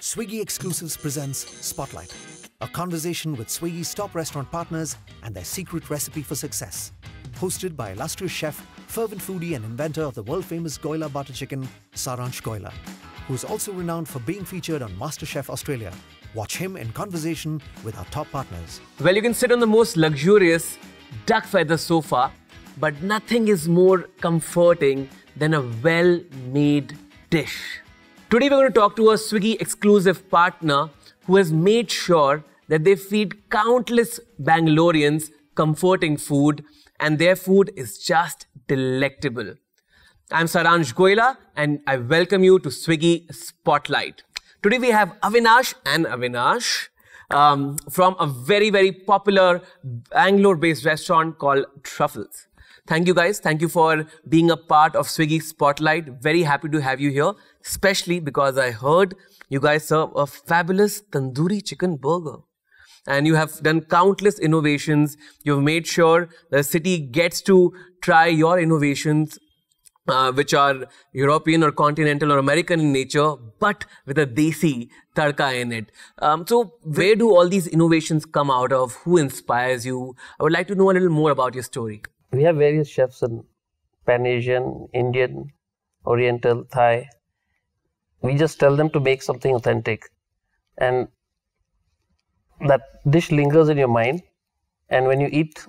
Swiggy Exclusives presents Spotlight, a conversation with Swiggy's top restaurant partners and their secret recipe for success. Hosted by illustrious chef, fervent foodie, and inventor of the world famous Goila butter chicken, Saransh Goila, who is also renowned for being featured on MasterChef Australia. Watch him in conversation with our top partners. Well, you can sit on the most luxurious duck feather sofa, but nothing is more comforting than a well made dish. Today, we're going to talk to a Swiggy exclusive partner who has made sure that they feed countless Bangaloreans comforting food, and their food is just delectable. I'm Saransh Goila, and I welcome you to Swiggy Spotlight. Today, we have Avinash and Avinash. Um, from a very, very popular Bangalore based restaurant called Truffles. Thank you guys. Thank you for being a part of Swiggy Spotlight. Very happy to have you here, especially because I heard you guys serve a fabulous tandoori chicken burger. And you have done countless innovations. You've made sure the city gets to try your innovations uh, which are European or continental or American in nature, but with a desi tadka in it. Um, so, where do all these innovations come out of? Who inspires you? I would like to know a little more about your story. We have various chefs in Pan Asian, Indian, Oriental, Thai. We just tell them to make something authentic, and that dish lingers in your mind. And when you eat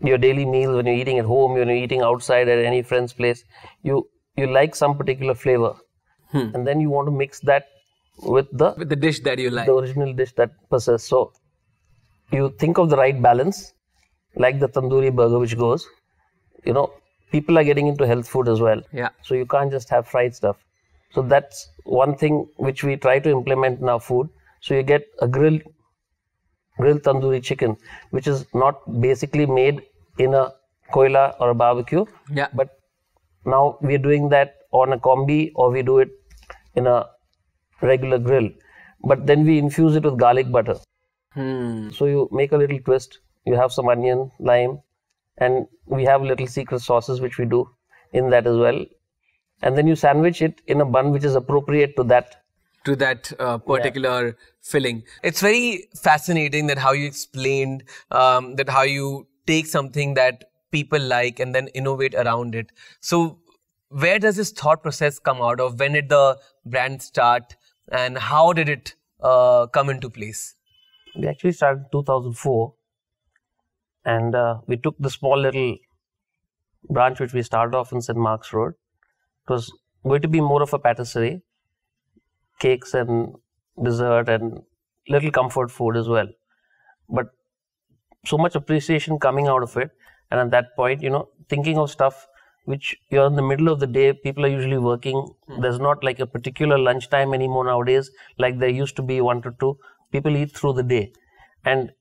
your daily meals, when you're eating at home, when you're eating outside at any friend's place, you you like some particular flavor, Hmm. and then you want to mix that with the With the dish that you like. the original dish that possess. So you think of the right balance, like the tandoori burger, which goes, you know, people are getting into health food as well. Yeah. So you can't just have fried stuff. So that's one thing which we try to implement in our food. So you get a grilled grilled tandoori chicken, which is not basically made in a koila or a barbecue, Yeah. but now we're doing that on a combi or we do it in a regular grill. But then we infuse it with garlic butter. Hmm. So you make a little twist, you have some onion, lime, and we have little secret sauces which we do in that as well. And then you sandwich it in a bun which is appropriate to that. to that uh, particular filling. It's very fascinating that how you explained um, that how you take something that people like and then innovate around it. So, where does this thought process come out of? When did the brand start, and how did it uh, come into place? We actually started in 2004 and uh, we took the small little branch which we started off in St. Mark's Road. It was going to be more of a patisserie, cakes and dessert and little comfort food as well. But so much appreciation coming out of it. And at that point, you know, thinking of stuff which you're in the middle of the day, people are usually working. There's not like a particular lunchtime anymore nowadays, like there used to be one to two. People eat through the day. And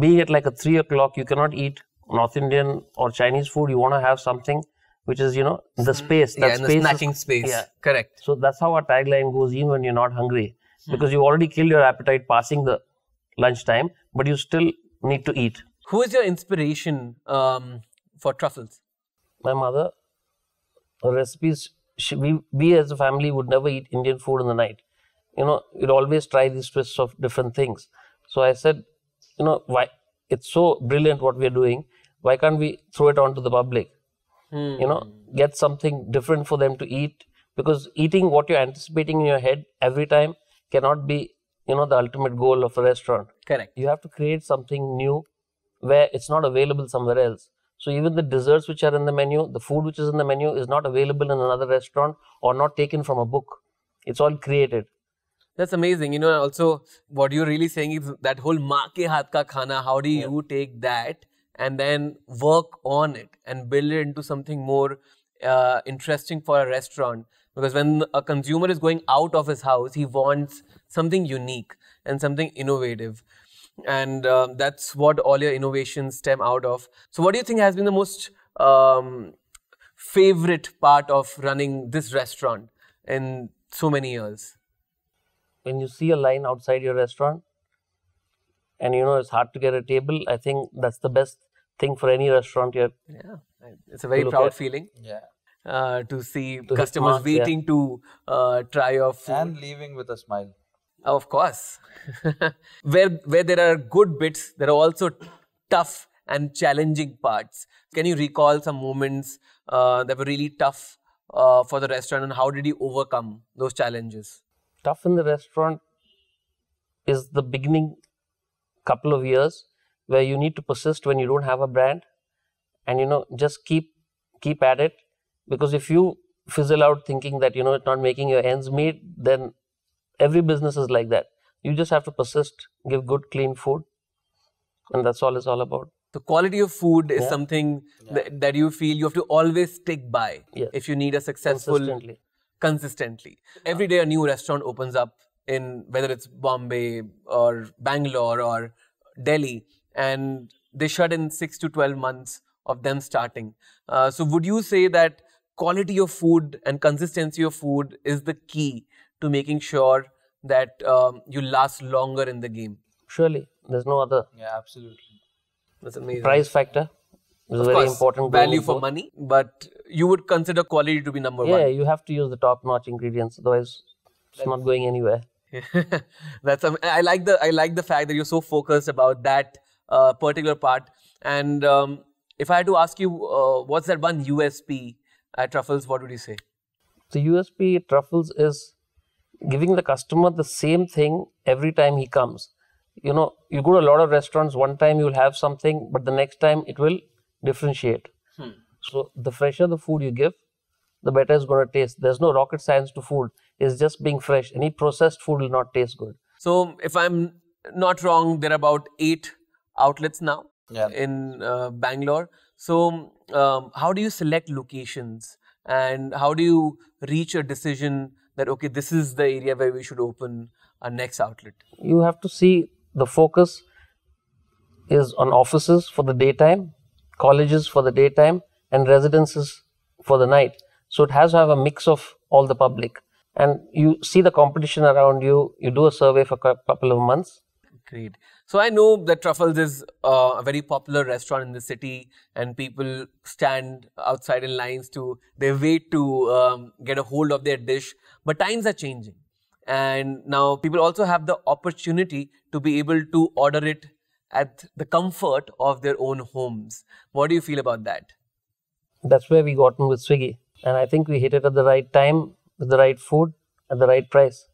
being at like a three o'clock, you cannot eat North Indian or Chinese food. You want to have something which is, you know, the space. That yeah, in the space is- snacking space. Yeah. Correct. so that's how our tagline goes, even when you're not hungry, because you already killed your appetite passing the lunchtime, but you still need to eat. Who is your inspiration um, for truffles? My mother, her recipes, she, we, we as a family would never eat Indian food in the night. You know, we'd always try these twists of different things. So I said, you know, why it's so brilliant what we're doing. Why can't we throw it on to the public? Hmm. You know, get something different for them to eat because eating what you're anticipating in your head every time cannot be, you know, the ultimate goal of a restaurant. Correct. You have to create something new where it's not available somewhere else. So even the desserts which are in the menu, the food which is in the menu is not available in another restaurant or not taken from a book. It's all created. That's amazing. You know, also what you're really saying is that whole maa ke haath ka khana, how do you take that and then work on it and build it into something more uh, interesting for a restaurant? Because when a consumer is going out of his house, he wants something unique and something innovative. And um, that's what all your innovations stem out of. So, what do you think has been the most um, favorite part of running this restaurant in so many years? When you see a line outside your restaurant and you know it's hard to get a table, I think that's the best thing for any restaurant here. Yeah, it's a very proud at- feeling Yeah. uh, to see hit customers marks, yeah. waiting to uh, try your food. And leaving with a smile. Of course. where where there are good bits, there are also tough and challenging parts. Can you recall some moments uh, that were really tough uh, for the restaurant, and how did you overcome those challenges? Tough in the restaurant is the beginning couple of years where you need to persist when you don't have a brand, and you know just keep keep at it because if you fizzle out thinking that you know it's not making your ends meet, then every business is like that. You just have to persist, give good, clean food, and that's all it's all about. The quality of food is Yeah. something that, that you feel you have to always stick by Yes. if you need a successful Consistently. consistently. Every day a new restaurant opens up in whether it's Bombay or Bangalore or Delhi, and they shut in six to twelve months of them starting. Uh, so, would you say that quality of food and consistency of food is the key to making sure that um, you last longer in the game? Surely, there's no other Yeah, absolutely. That's amazing. price factor. Is Of very course, important. value for both. money, but you would consider quality to be number Yeah, one. Yeah, you have to use the top-notch ingredients, otherwise it's not going anywhere. That's I like the I like the fact that you're so focused about that uh, particular part. And um, if I had to ask you, uh, what's that one USP at Truffles? What would you say? The USP at Truffles is giving the customer the same thing every time he comes. You know, you go to a lot of restaurants, one time you'll have something, but the next time it will differentiate. So the fresher the food you give, the better it's going to taste. There's no rocket science to food. It's just being fresh. Any processed food will not taste good. So, if I'm not wrong, there are about eight outlets now Yeah. in uh, Bangalore. So, um, how do you select locations, and how do you reach a decision that okay, this is the area where we should open our next outlet? you have to see the focus is on offices for the daytime, colleges for the daytime, and residences for the night. So it has to have a mix of all the public. And you see the competition around you, you do a survey for a couple of months. Great. So I know that Truffles is uh, a very popular restaurant in the city, and people stand outside in lines to they wait to um, get a hold of their dish. But times are changing, and now people also have the opportunity to be able to order it at the comfort of their own homes. What do you feel about that? That's where we got in with Swiggy. And I think we hit it at the right time, with the right food, at the right price.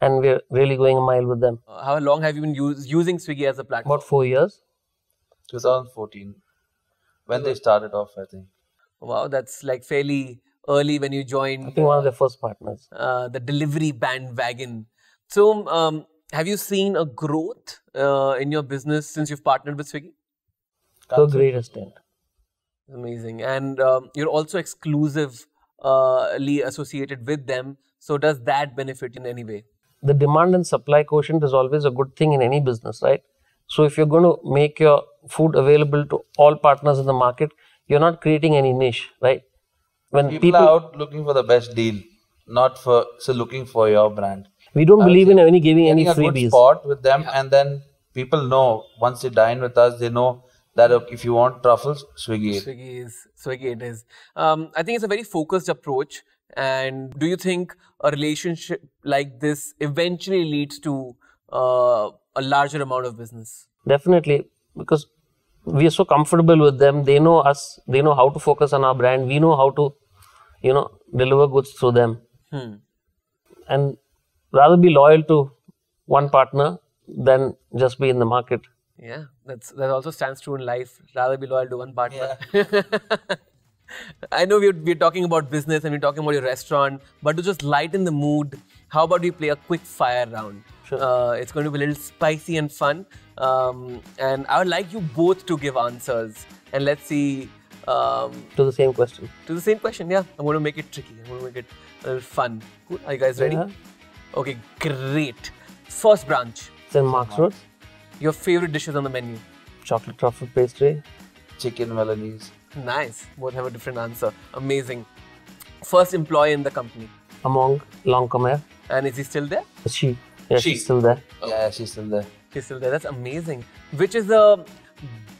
And we're really going a mile with them. Uh, how long have you been use, using Swiggy as a platform? About four years. 2014, when they started off, I think. Wow, that's like fairly early when you joined. I think one of their first partners. uh, the delivery bandwagon. So, um, have you seen a growth uh, in your business since you've partnered with Swiggy? To a great extent. Amazing. And um, you're also exclusively associated with them. So, does that benefit in any way? the demand and supply quotient is always a good thing in any business, right? So if you're going to make your food available to all partners in the market, you're not creating any niche, right? When People, people, are out looking for the best deal, not for so looking for your brand. We don't believe in any giving any Getting a good freebies. spot with them, and then people know once they dine with us, they know that if you want truffles, Swiggy it. Swiggy is Swiggy it is. Um, I think it's a very focused approach. And do you think a relationship like this eventually leads to uh, a larger amount of business? Definitely, because we are so comfortable with them. They know us. They know how to focus on our brand. We know how to, you know, deliver goods through them. Hmm. And rather be loyal to one partner than just be in the market. Yeah, that's that also stands true in life. Rather be loyal to one partner. Yeah. I know we're, we're talking about business and we're talking about your restaurant, but to just lighten the mood, how about we play a quick fire round? Sure. Uh, it's going to be a little spicy and fun. Um, and I would like you both to give answers. And let's see um, To the same question. to the same question. Yeah, I'm going to make it tricky. I'm going to make it a little fun. Cool. Are you guys ready? Yeah. Okay, great. First branch. St. Mark's Road, Your favorite dishes on the menu. chocolate truffle pastry, Chicken Milanese. Nice. Both have a different answer. Amazing. First employee in the company. among Longcomer. And is he still there? She, yeah, She. she's still there. Yeah, she's still there. He's still there. That's amazing. Which is the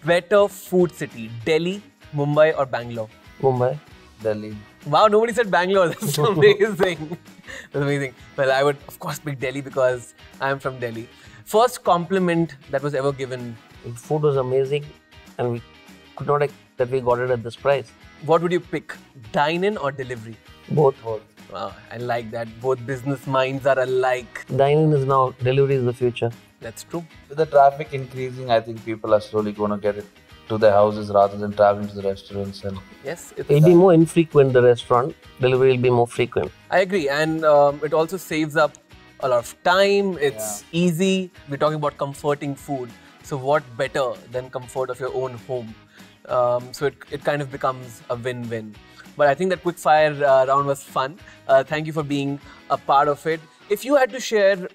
better food city? Delhi, Mumbai, or Bangalore? Mumbai. Delhi. Wow, nobody said Bangalore. That's amazing. That's amazing. Well, I would, of course, pick Delhi because I'm from Delhi. First compliment that was ever given. The food was amazing, and we could not expect that we got it at this price. What would you pick, dine in or delivery? Both. Wow, I like that. Both business minds are alike. Dining is now, delivery is the future. That's true. With the traffic increasing, I think people are slowly going to get it to their houses rather than traveling to the restaurants. And Yes, It'll be more infrequent, the restaurant. Delivery will be more frequent. I agree, and um, it also saves up a lot of time. It's easy. We're talking about comforting food, so what better than comfort of your own home? Um, so it, it kind of becomes a win-win. But I think that quick fire uh, round was fun. Uh, thank you for being a part of it. If you had to share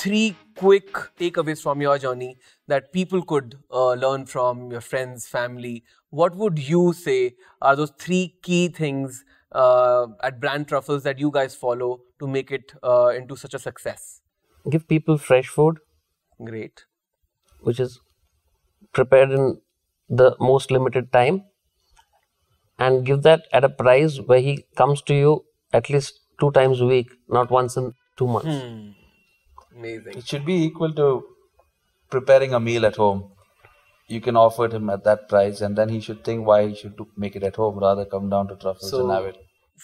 three quick takeaways from your journey that people could uh, learn from your friends, family, what would you say are those three key things uh, at Brand Truffles that you guys follow to make it uh, into such a success? Give people fresh food, Great. which is prepared in the most limited time, and give that at a price where he comes to you at least two times a week, not once in two months. Amazing. it should be equal to preparing a meal at home. You can offer it him at that price, and then he should think why he should make it at home rather come down to truffles So- and have it.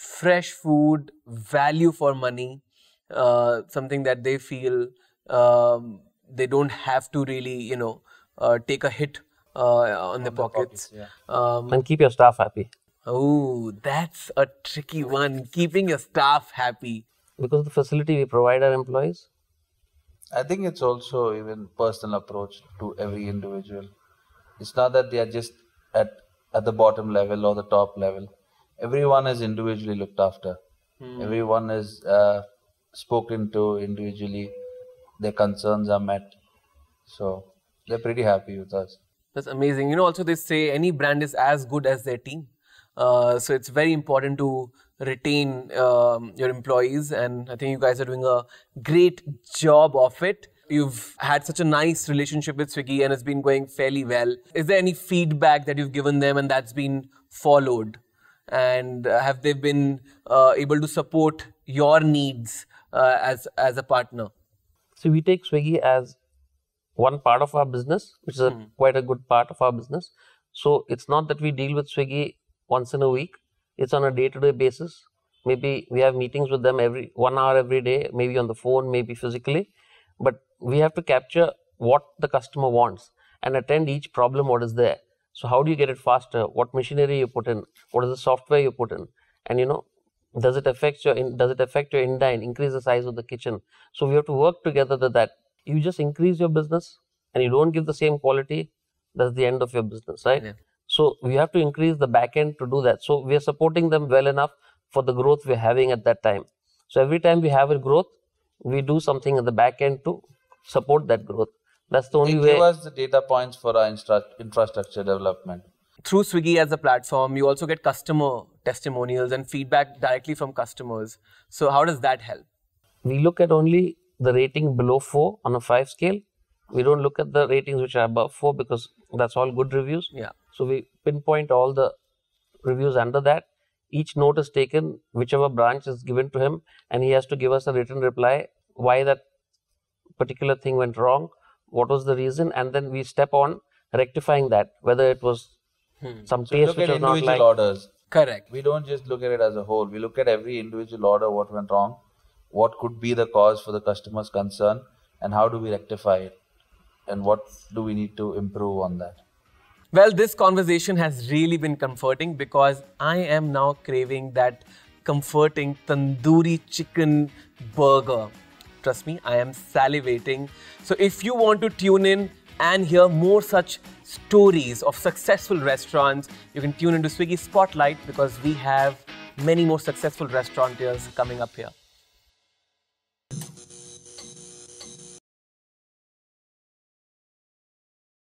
Fresh food, value for money, uh, something that they feel um, they don't have to really, you know, uh, take a hit uh, on their pockets. yeah. Um, And keep your staff happy. oh, that's a tricky one. Keeping your staff happy. Because the facility we provide our employees, I think it's also even personal approach to every individual. It's not that they are just at at the bottom level or the top level. Everyone is individually looked after. Everyone is uh, spoken to individually. Their concerns are met. So they're pretty happy with us. That's amazing. You know, also they say any brand is as good as their team. Uh, so it's very important to retain um, your employees, and I think you guys are doing a great job of it. You've had such a nice relationship with Swiggy, and it's been going fairly well. Is there any feedback that you've given them, and that's been followed? And uh, have they been uh, able to support your needs uh, as as a partner? So we take Swiggy as one part of our business, which is a, quite a good part of our business. So it's not that we deal with Swiggy once in a week; it's on a day-to-day basis. Maybe we have meetings with them every one hour every day, maybe on the phone, maybe physically. But we have to capture what the customer wants and attend each problem what is there. So how do you get it faster? What machinery you put in? What is the software you put in? And you know, does it affect your in, does it affect your indine increase the size of the kitchen so we have to work together to that you just increase your business and you don't give the same quality that's the end of your business right Yeah. So we have to increase the back end to do that so we are supporting them well enough for the growth we're having at that time so every time we have a growth we do something at the back end to support that growth that's the only give way Give us the data points for our instra- infrastructure development. through Swiggy as a platform, you also get customer testimonials and feedback directly from customers. So, how does that help? we look at only the rating below 4 on a 5 scale we don't look at the ratings which are above 4 because that's all good reviews Yeah. So we pinpoint all the reviews under that each note is taken whichever branch is given to him and he has to give us a written reply why that particular thing went wrong what was the reason and then we step on rectifying that whether it was hmm. some So we look which at was not individual like orders. Correct. We don't just look at it as a whole. We look at every individual order, what went wrong, what could be the cause for the customer's concern, and how do we rectify it, and what do we need to improve on that. Well, this conversation has really been comforting because I am now craving that comforting tandoori chicken burger. Trust me, I am salivating. So, if you want to tune in and hear more such stories of successful restaurants, you can tune into Swiggy Spotlight because we have many more successful restaurateurs coming up here.